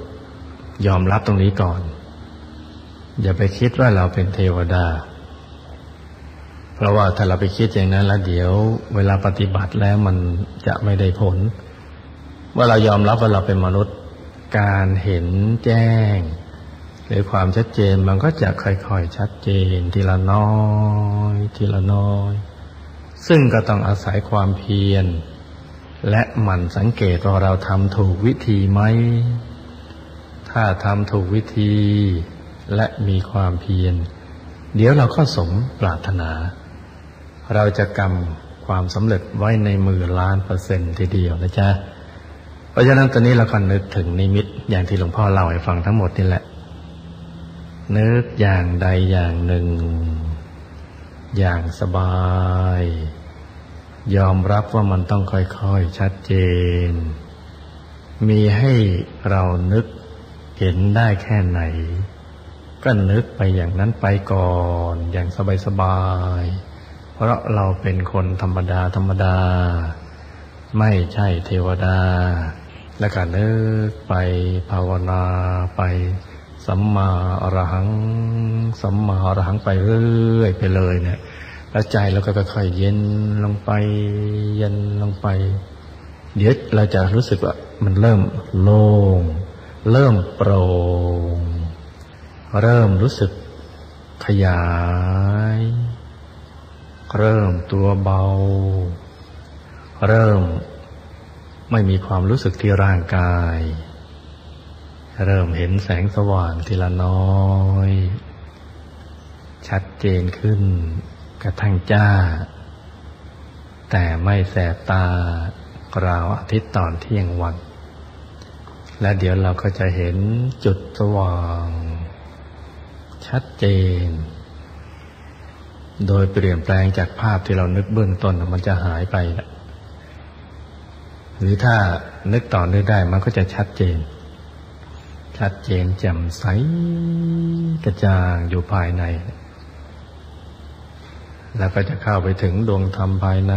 ยอมรับตรงนี้ก่อน อย่าไปคิดว่าเราเป็นเทวดา เพราะว่าถ้าเราไปคิดอย่างนั้นแล้วเดี๋ยว เวลาปฏิบัติแล้วมันจะไม่ได้ผล ว่าเรายอมรับว่าเราเป็นมนุษย์ การเห็นแจ้งหรือความชัดเจนมันก็จะค่อยๆชัดเจนทีละน้อย ทีละน้อย ซึ่งก็ต้องอาศัยความเพียร และหมั่นสังเกตว่าเราทำถูกวิธีไหม ถ้าทำถูกวิธี และมีความเพียร เดี๋ยวเราก็สมปรารถนา เราจะกำความสำเร็จไว้ในมือล้านเปอร์เซ็นต์ทีเดียวนะจ๊ะ เพราะฉะนั้นตอนนี้เราก็นึกถึงนิมิตอย่างที่หลวงพ่อเล่าให้ฟังทั้งหมดนี่แหละ นึกอย่างใดอย่างหนึ่ง อย่างสบาย ยอมรับว่ามันต้องค่อยๆ ชัดเจน มีให้เรานึกเห็นได้แค่ไหน ก็นึกไปอย่างนั้นไปก่อนอย่างสบายๆ เพราะเราเป็นคนธรรมดาธรรมดา ไม่ใช่เทวดา แล้วก็นึกไปภาวนาไปสัมมาอรหัง สัมมาอรหังไปเรื่อยไปเลยเนี่ยแล้วใจเราก็ค่อยๆเย็นลงไปเย็นลงไป เดี๋ยวเราจะรู้สึกว่ามันเริ่มโล่งเริ่มโปร่ง เริ่มรู้สึกขยาย เริ่มตัวเบา เริ่มไม่มีความรู้สึกที่ร่างกาย เริ่มเห็นแสงสว่างทีละน้อย ชัดเจนขึ้น กระทั่งจ้า แต่ไม่แสบตาราวอาทิตย์ตอนเที่ยงวัน และเดี๋ยวเราก็จะเห็นจุดสว่าง ชัดเจน โดยเปลี่ยนแปลงจากภาพที่เรานึกเบื้องต้นมันจะหายไปหรือถ้านึกต่อเนึกได้มันก็จะชัดเจน ชัดเจนแจ่มใสกระจ่างอยู่ภายใน แล้วก็จะเข้าไปถึงดวงธรรมภายใน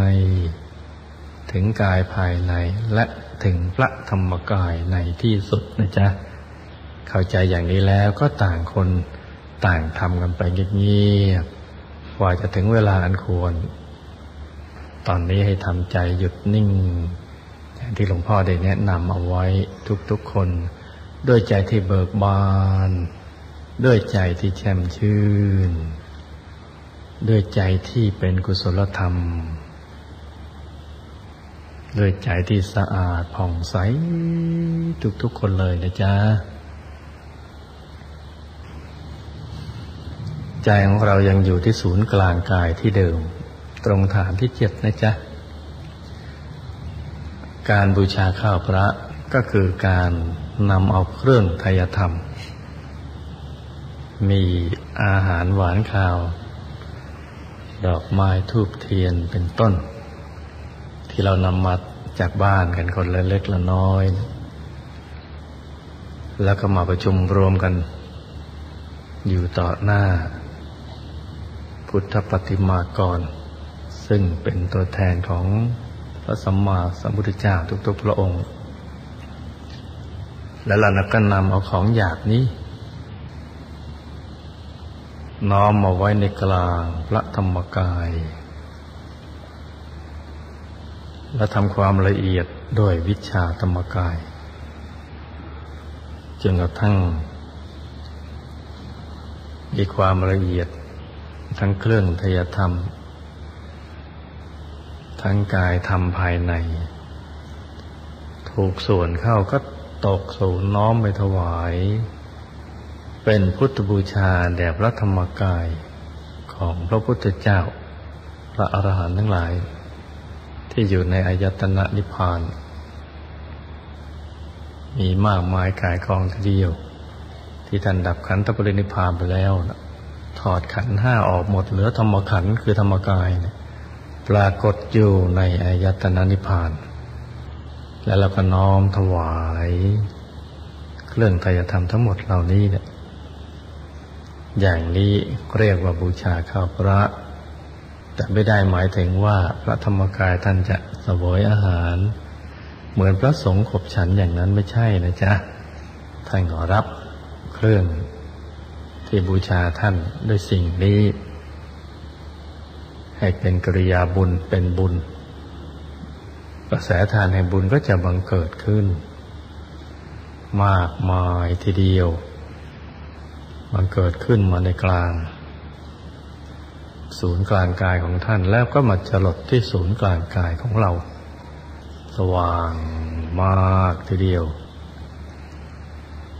ถึงกายภายในและถึงพระธรรมกายในที่สุดนะจ๊ะ เข้าใจอย่างนี้แล้วก็ต่างคน ต่างทำกันไปเงียบๆกว่าจะถึงเวลาอันควร ตอนนี้ให้ทำใจหยุดนิ่งอย่างที่หลวงพ่อได้แนะนำเอาไว้ทุกๆคน ด้วยใจที่เบิกบาน ด้วยใจที่แช่มชื่น ด้วยใจที่เป็นกุศลธรรม ด้วยใจที่สะอาดผ่องใสทุกๆคนเลยนะจ๊ะ ใจของเรายังอยู่ที่ศูนย์กลางกายที่เดิม ตรงฐานที่เจ็ดนะจ๊ะ การบูชาข้าวพระก็คือการนำเอาเครื่องทยธรรม มีอาหารหวานข้าว ดอกไม้ทูบเทียนเป็นต้น ที่เรานำมาจากบ้านกันคนละเล็กละน้อย แล้วก็มาประชุมรวมกัน อยู่ต่อหน้า พุทธปฏิมากร ซึ่งเป็นตัวแทนของพระสัมมาสัมพุทธเจ้าทุกๆพระองค์ และเราก็นำเอาของหยาบนี้ น้อมมาไว้ในกลางพระธรรมกาย และทำความละเอียดด้วยวิชาธรรมกายจนกระทั่งมีความละเอียด ทั้งเครื่องทยธรรม ทั้งกายธรรมภายใน ถูกส่วนเข้าก็ตกสูนน้อมไปถวาย เป็นพุทธบูชาแด่พระธรรมกายของพระพุทธเจ้า พระอรหันต์ทั้งหลาย ที่อยู่ในอายตนะนิพพาน มีมากมายกายกองทีเดียว ที่ท่านดับขันธปรินิพพานไปแล้วนะ ถอดขันห้าออกหมดเหลือธรรมขันคือธรรมกายเนี่ยปรากฏอยู่ในอายตนะนิพพาน และเราก็น้อมถวายเครื่องไตรธรรมทั้งหมดเหล่านี้เนี่ยอย่างนี้เรียกว่าบูชาข้าวพระ แต่ไม่ได้หมายถึงว่าพระธรรมกายท่านจะสวยอาหาร เหมือนพระสงฆ์ขบฉันอย่างนั้นไม่ใช่นะจ๊ะ ท่านขอรับเครื่อง ที่บูชาท่านด้วยสิ่งนี้ ให้เป็นกริยาบุญเป็นบุญ กระแสทานแห่งบุญก็จะบังเกิดขึ้น มากมายทีเดียว บังเกิดขึ้นมาในกลาง ศูนย์กลางกายของท่านแล้วก็มาจรดที่ศูนย์กลางกายของเรา สว่างมากทีเดียว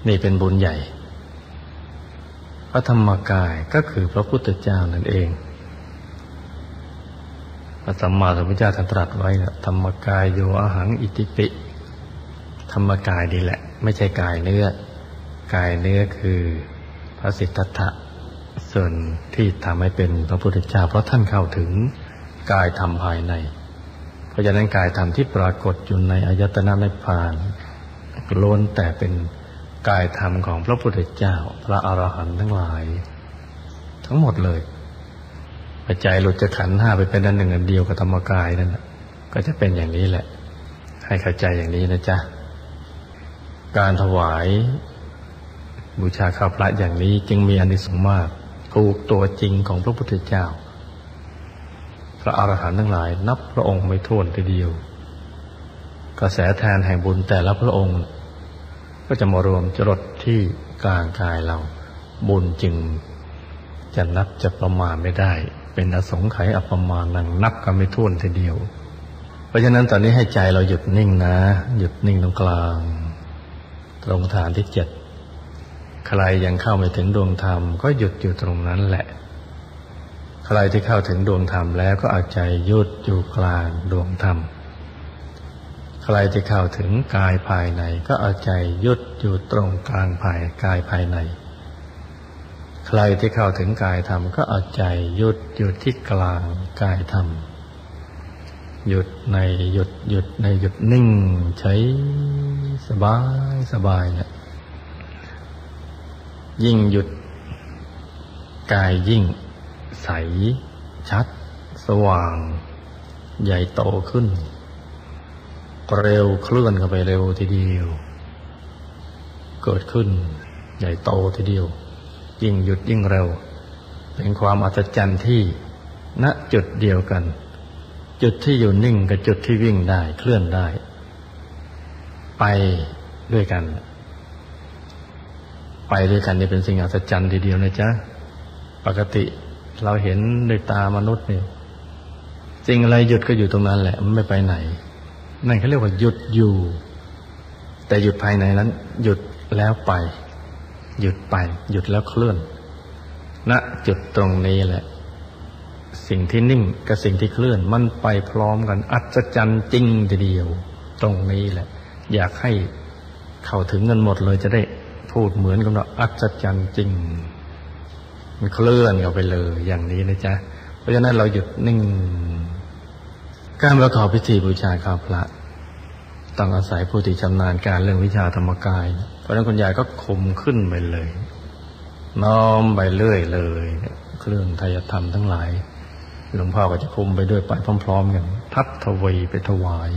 นี่เป็นบุญใหญ่ พระธรรมกายก็คือพระพุทธเจ้านั่นเอง พระสัมมาสัมพุทธเจ้าท่านตรัสไว้นะธรรมกายโยอาหังอิติปิ ธรรมกายดีแหละ ไม่ใช่กายเนื้อ กายเนื้อคือพระสิทธัตถะส่วนที่ทำให้เป็นพระพุทธเจ้า เพราะท่านเข้าถึงกายธรรมภายใน เพราะฉะนั้นกายธรรมที่ปรากฏอยู่ในอายตนะในพานล้วนแต่เป็น กายธรรมของพระพุทธเจ้า พระอรหันต์ทั้งหลาย ทั้งหมดเลยปัจจัยหลุดจะขันห้าไปเป็นอันหนึ่งอันเดียวกับธรรมกายนั่นแหละก็จะเป็นอย่างนี้แหละ ให้เข้าใจอย่างนี้นะจ๊ะ การถวายบูชาข้าวพระอย่างนี้จึงมีอานิสงส์มากถูกตัวจริงของพระพุทธเจ้า พระอรหันต์ทั้งหลาย นับพระองค์ไม่ท้วนทีเดียว กระแสแทนแห่งบุญแต่ละพระองค์ ก็จะมารวมจรดที่กลางกายเรา บุญจึงจะนับจะประมาณไม่ได้ เป็นอสงไขยอัปมาณังนับกันไม่ท้วนทีเดียว เพราะฉะนั้นตอนนี้ให้ใจเราหยุดนิ่งนะ หยุดนิ่งตรงกลาง ตรงฐานที่เจ็ดใครยังเข้าไม่ถึงดวงธรรม ก็หยุดอยู่ตรงนั้นแหละ ใครที่เข้าถึงดวงธรรมแล้วก็เอาใจหยุดอยู่กลางดวงธรรม ใครที่เข้าถึงกายภายใน ก็เอาใจยุดอยู่ตรงกลางภายกายภายใน ใครที่เข้าถึงกายธรรมก็เอาใจยุดอยู่ที่กลางกายธรรมหยุดในหยุดหยุดในหยุดนิ่งใช้สบายสบายเนี่ยยิ่งหยุด กายยิ่ง ใส ชัด สว่าง ใหญ่โตขึ้น เร็วเคลื่อนเข้าไปเร็วทีเดียว เกิดขึ้น ใหญ่โตทีเดียว ยิ่งหยุดยิ่งเร็ว เป็นความอัศจรรย์ที่ณจุดเดียวกัน จุดที่อยู่นิ่งกับจุดที่วิ่งได้เคลื่อนได้ ไปด้วยกัน ไปด้วยกันนี่เป็นสิ่งอัศจรรย์ทีเดียวนะจ๊ะปกติเราเห็นด้วยตามนุษย์เนี่ยสิ่งอะไรหยุดก็อยู่ตรงนั้นแหละ มันไม่ไปไหน นั่นเขาเรียกว่าหยุดอยู่ แต่หยุดภายในนั้น หยุดแล้วไป หยุดไป หยุดแล้วเคลื่อนณนะจุดตรงนี้แหละ สิ่งที่นิ่งกับสิ่งที่เคลื่อน มันไปพร้อมกัน อัศจรรย์จริงเดียว ตรงนี้แหละ อยากให้เข้าถึงเงินหมดเลยจะได้พูดเหมือนกับว่าอัศจรรย์จริง มันเคลื่อนเข้าไปเลย อย่างนี้นะจ๊ะ เพราะฉะนั้นเราหยุดนิ่ง การประกอบพิธีบูชาข้าวพระต้องอาศัยผู้ที่ชำนาญการเรื่องวิชาธรรมกาย เพราะฉะนั้นคุณยายก็คุมขึ้นไปเลย น้อมไปเรื่อยเลย เครื่องทายธรรมทั้งหลาย หลวงพ่อก็จะคุมไปด้วยไปพร้อม ๆ กันทัดทวีไปถวาย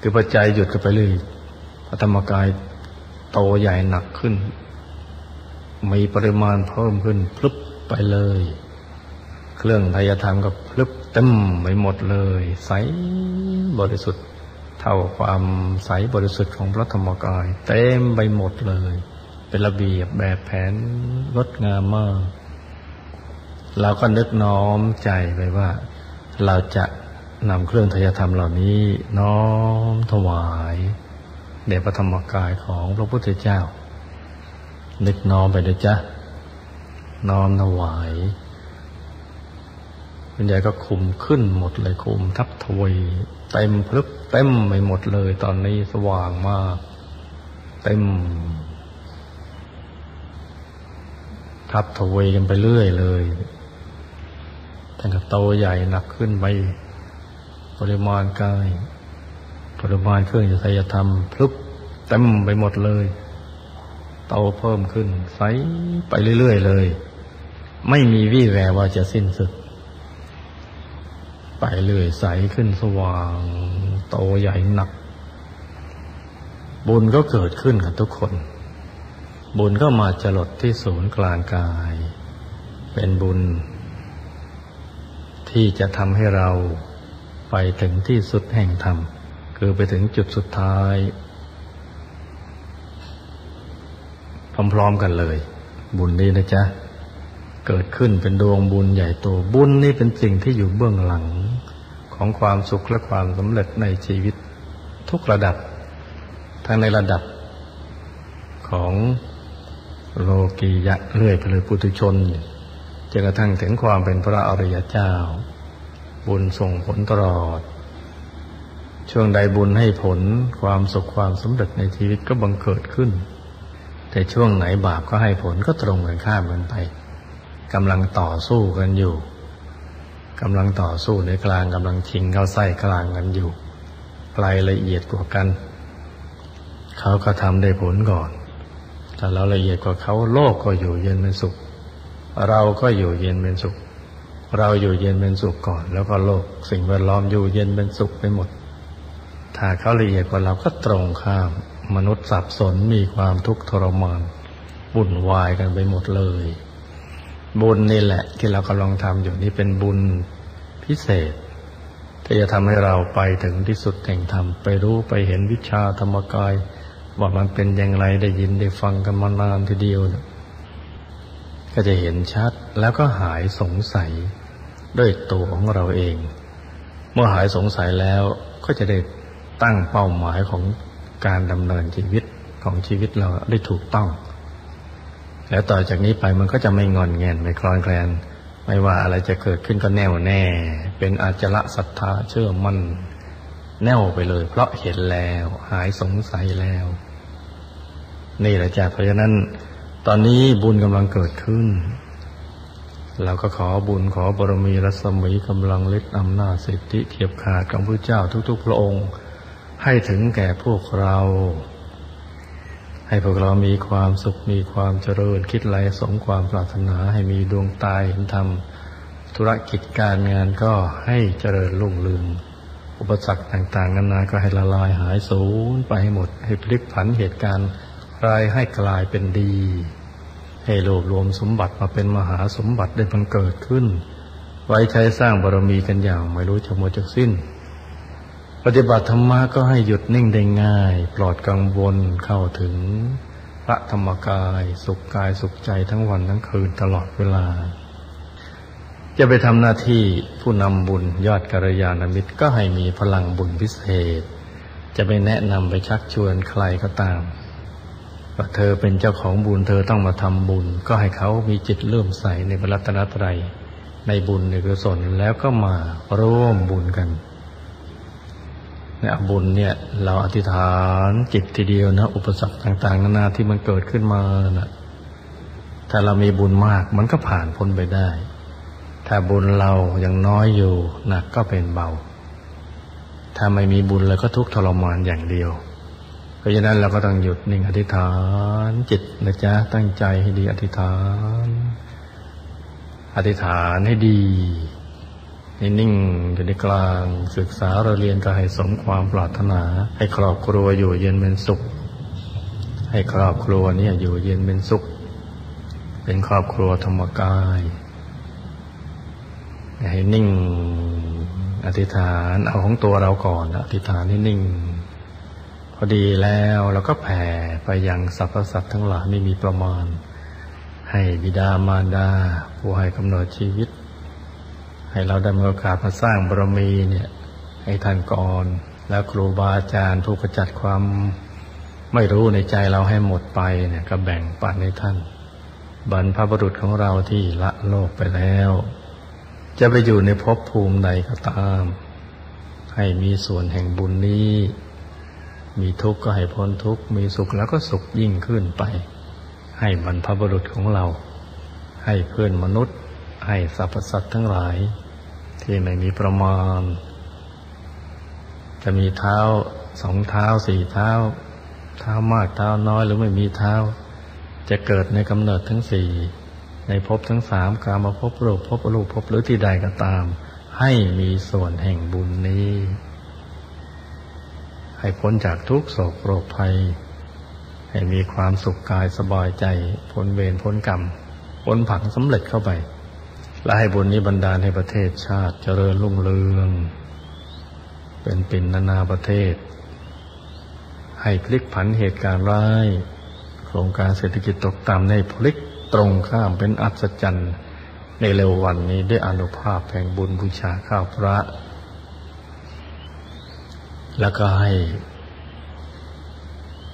คือปัจจัยหยุดกันไปเลยพระธรรมกายโตใหญ่หนักขึ้น มีปริมาณเพิ่มขึ้นพลึบไปเลย เครื่องทายธรรมก็พลึบ เต็มไปหมดเลย ใสบริสุทธิ์ เท่าความใสบริสุทธิ์ของพระธรรมกาย เต็มไปหมดเลย เป็นระเบียบแบบแผนงดงามมากเราก็นึกน้อมใจไปว่า เราจะนำเครื่องทายธรรมเหล่านี้น้อมถวายแด่พระธรรมกายของพระพุทธเจ้า นึกน้อมไปเลยจ้ะน้อมถวาย คุณยายก็คุมขึ้นหมดเลยคุมทับทวีเต็มพลึบเต็มไปหมดเลย ตอนนี้สว่างมาก เต็ม ทับทวีกันไปเรื่อยเลยตั้งแต่โตใหญ่หนักขึ้นไปปริมาณกายปริมาณเครื่องจะใส่ธรรมพลึบเต็มไปหมดเลยโตเพิ่มขึ้นใสไปเรื่อยๆเลย ไม่มีวี่แววว่าจะสิ้นสุด ไปเรื่อยใสขึ้นสว่าง โตใหญ่หนัก บุญก็เกิดขึ้นกับทุกคน บุญก็มาจรดที่ศูนย์กลางกาย เป็นบุญ ที่จะทำให้เราไปถึงที่สุดแห่งธรรม คือไปถึงจุดสุดท้าย พร้อมๆกันเลย บุญนี้นะจ๊ะเกิดขึ้นเป็นดวงบุญใหญ่โตบุญนี่เป็นสิ่งที่อยู่เบื้องหลัง ของความสุขและความสำเร็จในชีวิตทุกระดับ ทั้งในระดับของโลกียะเรื่อยไปเลยปุถุชนจนกระทั่งถึงความเป็นพระอริยเจ้า บุญส่งผลตลอด ช่วงใดบุญให้ผลความสุขความสำเร็จในชีวิตก็บังเกิดขึ้น แต่ช่วงไหนบาปก็ให้ผลก็ตรงกันข้ามกันไปกำลังต่อสู้กันอยู่ กำลังต่อสู้ในกลางกำลังชิงเข้าไส้กลางกันอยู่ไกลละเอียดกว่ากัน เขาก็ทำได้ผลก่อน แต่เราละเอียดกว่าเขาโลกก็อยู่เย็นเป็นสุข เราก็อยู่เย็นเป็นสุข เราอยู่เย็นเป็นสุขก่อน แล้วก็โลกสิ่งแวดล้อมอยู่เย็นเป็นสุขไปหมด ถ้าเขาละเอียดกว่าเราก็ตรงข้าม มนุษย์สับสนมีความทุกข์ทรมานวุ่นวายกันไปหมดเลย บุญนี่แหละ ที่เรากำลังทำอยู่นี่เป็นบุญพิเศษ ที่จะทำให้เราไปถึงที่สุดแห่งธรรม ไปรู้ไปเห็นวิชาธรรมกาย ว่ามันเป็นอย่างไรได้ยินได้ฟังกันมานานทีเดียวนะก็จะเห็นชัดแล้วก็หายสงสัยด้วยตัวของเราเอง เมื่อหายสงสัยแล้วก็จะได้ตั้งเป้าหมายของการดำเนินชีวิตของชีวิตเราได้ถูกต้อง แล้วต่อจากนี้ไปมันก็จะไม่งอนแงนไม่คลอนแคลนไม่ว่าอะไรจะเกิดขึ้นก็แน่วแน่ เป็นอาจละศรัทธาเชื่อมั่นแน่วไปเลย เพราะเห็นแล้วหายสงสัยแล้ว นี่แหละจ้ะเพราะฉะนั้น ตอนนี้บุญกำลังเกิดขึ้น เราก็ขอบุญขอบารมีรัศมีกำลังฤทธิ์อำนาจสิทธิเทียบขาดของพระเจ้าทุก ๆ พระองค์ ให้ถึงแก่พวกเรา ให้พวกเรามีความสุขมีความเจริญคิดไรสมความปรารถนาให้มีดวงตายเห็นธรรม ธุรกิจการงานก็ให้เจริญรุ่งเรืองอุปสรรคต่างๆนานาก็ให้ละลายหายสูญไปให้หมด ให้พลิกผันเหตุการณ์ร้ายให้กลายเป็นดี ให้รวบรวมสมบัติมาเป็นมหาสมบัติได้บังเกิดขึ้น ไว้ใช้สร้างบารมีกันอย่างไม่รู้จะหมดจะสิ้น ฏิบัติธรรมะก็ให้หยุดนิ่งได้ง่าย ปลอดกังวลเข้าถึงพระธรรมกาย สุขกายสุขใจทั้งวันทั้งคืนตลอดเวลา จะไปทำหน้าที่ผู้นำบุญยอดกัลยาณมิตรก็ให้มีพลังบุญพิเศษ จะไปแนะนำไปชักชวนใครก็ตามว่าเธอเป็นเจ้าของบุญเธอต้องมาทำบุญ ก็ให้เขามีจิตเลื่อมใสในพระรัตนตรัยในบุญในกุศลแล้วก็มาร่วมบุญกัน เนี่ยบุญเนี่ยเราอธิษฐานจิตทีเดียวนะ อุปสรรคต่าง ๆ นานาที่มันเกิดขึ้นมานะถ้าเรามีบุญมากมันก็ผ่านพ้นไปได้ ถ้าบุญเรายังน้อยอยู่หนักก็เป็นเบา ถ้าไม่มีบุญเลยก็ทุกข์ทรมานอย่างเดียวเพราะฉะนั้นเราก็ต้องหยุดนิ่งอธิษฐานจิตนะจ๊ะตั้งใจให้ดีอธิษฐาน อธิษฐานให้ดี ให้นิ่งอยู่ในกลาง ศึกษาเราเรียนก็ให้สมความปรารถนา ให้ครอบครัวอยู่เย็นเป็นสุข ให้ครอบครัวนี้อยู่เย็นเป็นสุข เป็นครอบครัวธรรมกาย ให้นิ่งอธิษฐานเอาของตัวเราก่อนอธิษฐานให้นิ่ง พอดีแล้วเราก็แผ่ไปยังสรรพสัตว์ทั้งหลายไม่มีประมาณ ให้บิดามารดาผู้ให้กำเนิดชีวิต ให้เราได้มีโอกาสมาสร้างบารมีเนี่ยให้ท่านก่อน แล้วครูบาอาจารย์ผู้กระจัดความไม่รู้ในใจเราให้หมดไปเนี่ยก็แบ่งปันให้ท่าน บรรพบุรุษของเราที่ละโลกไปแล้ว จะไปอยู่ในภพภูมิใดก็ตาม ให้มีส่วนแห่งบุญนี้ มีทุกข์ก็ให้พ้นทุกข์มีสุขแล้วก็สุขยิ่งขึ้นไป ให้บรรพบุรุษของเรา ให้เพื่อนมนุษย์ ให้สรรพสัตว์ทั้งหลาย ที่ไม่มีประมาณ จะมีเท้าสองเท้าสี่เท้า เท้ามากเท้าน้อยหรือไม่มีเท้า จะเกิดในกำเนิดทั้งสี่ในภพทั้งสามกามาภพโลกภพรูปภพหรือที่ใดก็ตาม ให้มีส่วนแห่งบุญนี้ ให้พ้นจากทุกโศกโรคภัย ให้มีความสุขกายสบายใจ พ้นเวรพ้นกรรม พ้นผังสำเร็จเข้าไป และให้บุญนี้บันดาลให้ประเทศชาติเจริญรุ่งเรือง เป็นปิ่นนานาประเทศ ให้พลิกผันเหตุการณ์ร้าย โครงการเศรษฐกิจตกต่ำในพลิกตรงข้ามเป็นอัศจรรย์ในเร็ววันนี้ด้วยอนุภาพแห่งบุญบูชาข้าวพระ แล้วก็ให้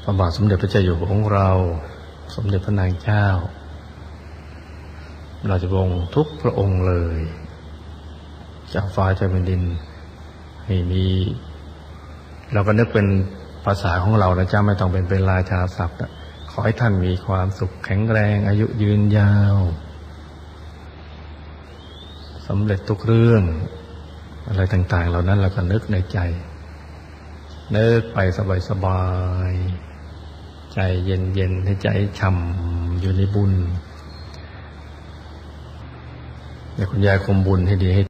พระบาทสมเด็จพระเจ้าอยู่หัวของเรา สมเด็จพระนางเจ้า ราจะวงศ์ทุกพระองค์เลย จากฟ้าจากแผ่นดินให้มีเราก็นึกเป็นภาษาของเรานะจ้าไม่ต้องเป็นเป็นราชาศัพท์นะขอให้ท่านมีความสุขแข็งแรง อายุยืนยาวสำเร็จทุกเรื่อง อะไรต่าง ๆ เหล่านั้นเราก็นึกในใจ นึกไปสบาย ๆ ใจเย็น ๆ ให้ใจช่ำอยู่ในบุญ อย่าคุณยายคมบุญให้ดีให้